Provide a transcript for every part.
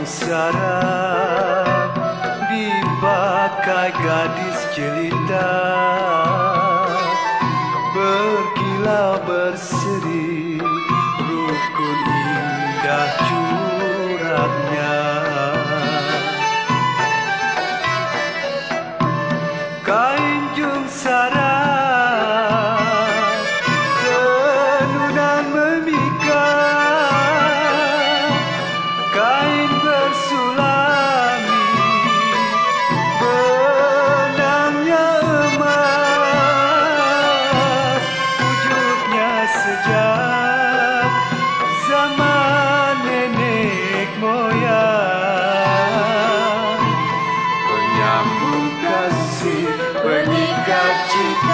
sengsara. Dipakai gadis jelita. Berkilau berseri.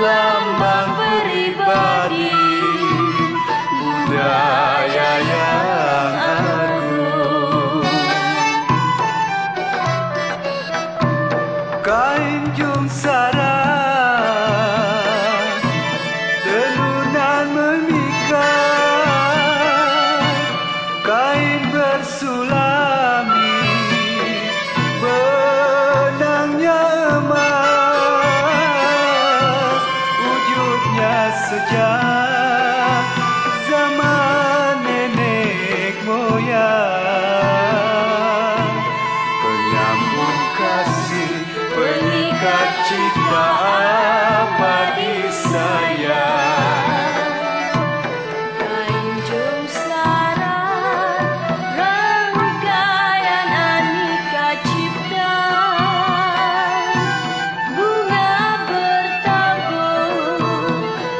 love. Cipta bagi saya. Tanjung Sara rangkaian aneka cipta. Bunga bertabur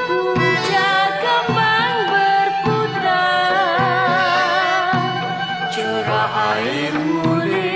puja kembang berputar. Cerah air mulai